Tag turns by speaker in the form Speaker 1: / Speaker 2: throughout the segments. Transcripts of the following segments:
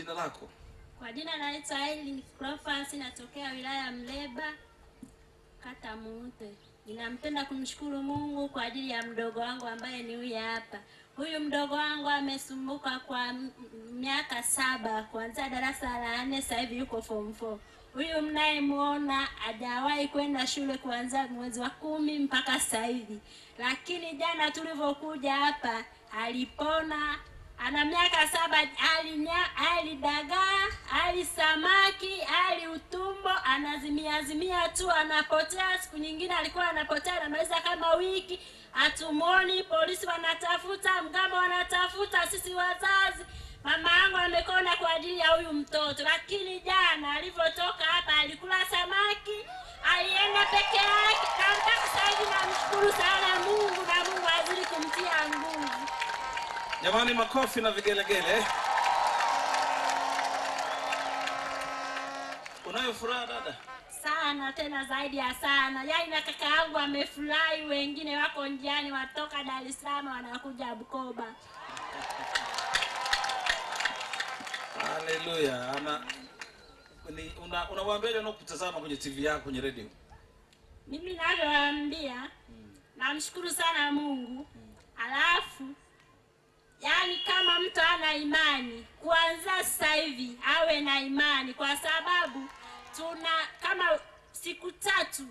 Speaker 1: Jina lako?
Speaker 2: Kwa jina naitwa Eli Cleophas, natokea wilaya ya Mleba, kata Muute. Ninampenda kumshukuru Mungu kwa ajili ya mdogo wangu ambaye ni huyu hapa. Huyu mdogo wangu amesumbuka kwa miaka saba kuanzia darasa la nne, sasa hivi yuko form 4. Huyu mnayemwona hajawahi kwenda shule kuanzia mwezi wa kumi mpaka sasa hivi, lakini jana tulivyokuja hapa alipona ana miaka saba, alinya ali dagaa, ali samaki, ali utumbo, anazimiazimia tu, anapotea. Siku nyingine alikuwa anapotea, anamaliza kama wiki, hatumwoni. Polisi wanatafuta, mgambo wanatafuta, sisi wazazi Mama yangu amekona kwa ajili ya huyu mtoto, lakini jana alivyotoka hapa alikula samaki, alienda peke yake, na mpaka sasa hivi namshukuru sana Mungu na Mungu azidi kumtia nguvu.
Speaker 1: Jamani, makofi na vigelegele. Unayo furaha dada?
Speaker 2: sana tena zaidi ya sana yaani na kaka yangu amefurahi wengine wako njiani watoka dar es salaam wanakuja bukoba
Speaker 1: Haleluya. Ana ni una unawaambiaje wanaokutazama kwenye TV yako kwenye radio?
Speaker 2: mimi navyowaambia namshukuru sana mungu alafu yaani kama mtu ana imani kuanzia sasa hivi awe na imani kwa sababu tuna kama siku tatu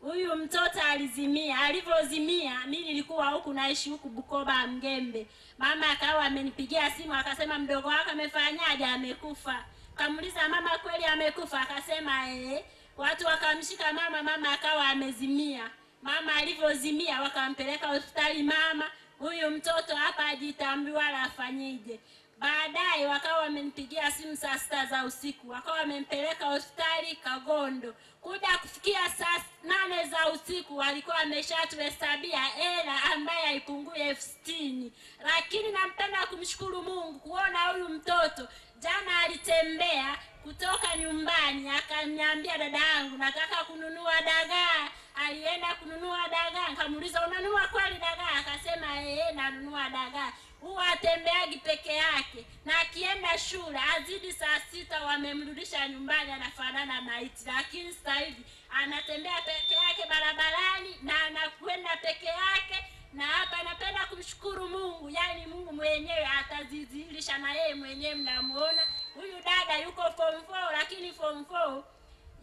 Speaker 2: huyu mtoto alizimia alivyozimia mi nilikuwa huku naishi huku bukoba mgembe. Mama akawa amenipigia simu akasema mdogo wako amefanyaje? Amekufa. Kamuliza mama kweli amekufa? Akasema ee watu wakamshika mama mama akawa amezimia. Mama alivyozimia wakampeleka hospitali mama huyu mtoto hapa ajitambui wala afanyije? Baadaye wakawa wamempigia simu saa sita za usiku. Wakawa wamempeleka hospitali kagondo. Kuja kufikia saa nane za usiku walikuwa wameshatuhesabia hela ambaye haipungui elfu sitini. Lakini nampenda kumshukuru mungu kuona huyu mtoto. Jana alitembea kutoka nyumbani akaniambia dada yangu nataka kununua dagaa alienda kununua dagaa nikamuuliza unanunua kweli dagaa? Akasema ee nanunua dagaa. Huwa atembeagi peke yake na akienda shule azidi saa sita wamemrudisha nyumbani anafanana maiti. Lakini sasa hivi anatembea peke yake barabarani na anakwenda peke yake na hapa napenda kumshukuru mungu. Yaani mungu mwenyewe atazidhihirisha na yeye mwenyewe mnamuona. Huyu dada yuko 4 lakini 4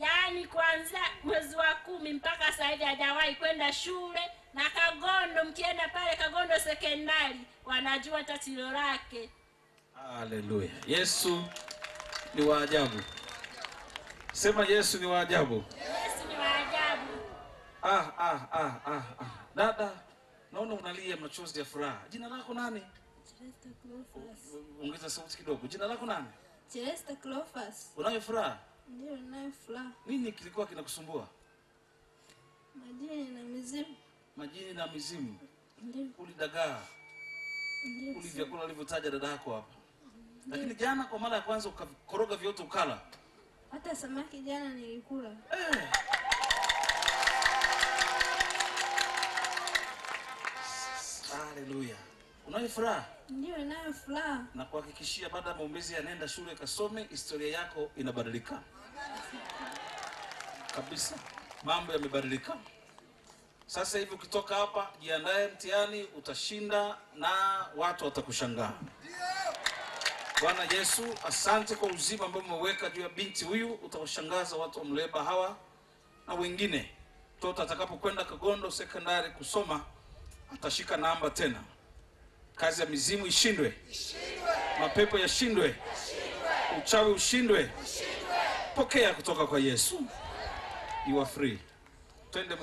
Speaker 2: yaani kuanzia mwezi wa kumi mpaka sasa hivi hajawahi kwenda shule na kagondo mkienda pale kagondo sekondari wanajua tatizo lake
Speaker 1: Haleluya. Yesu ni wa ajabu. Sema Yesu ni wa ajabu.
Speaker 2: yesu ni wa ajabu.
Speaker 1: Ah, ah, ah, ah, ah. Dada, naona unalia machozi ya furaha. Jina lako nani? Ongeza sauti kidogo. Jina lako nani?
Speaker 3: Chester Clofas.
Speaker 1: Unayo furaha?
Speaker 3: Ndio ninayo furaha.
Speaker 1: Nini kilikuwa kinakusumbua?
Speaker 3: Majini na mizimu.
Speaker 1: Majini na mizimu.
Speaker 3: Ndio
Speaker 1: Ulidagaa,
Speaker 3: ndio.
Speaker 1: uli vyakula alivyotaja dada yako hapa. Lakini jana kwa mara ya kwanza ukakoroga vyote ukala.
Speaker 3: Hata samaki jana nilikula.
Speaker 1: Eh. Haleluya. Unayo furaha?
Speaker 3: Ndio ninayo furaha.
Speaker 1: na kuhakikishia baada ya maombezi yanaenda shule kasome, historia yako inabadilika kabisa, mambo yamebadilika. Sasa hivi ukitoka hapa, jiandaye mtihani, utashinda na watu watakushangaa. Bwana Yesu, asante kwa uzima ambao umeweka juu ya binti huyu, utawashangaza watu wa Mleba hawa na wengine. Mtoto atakapokwenda Kagondo sekondari kusoma, atashika namba tena. Kazi ya mizimu ishindwe, ishindwe. mapepo yashindwe, uchawi ushindwe. Pokea kutoka kwa Yesu. You are free. Twende.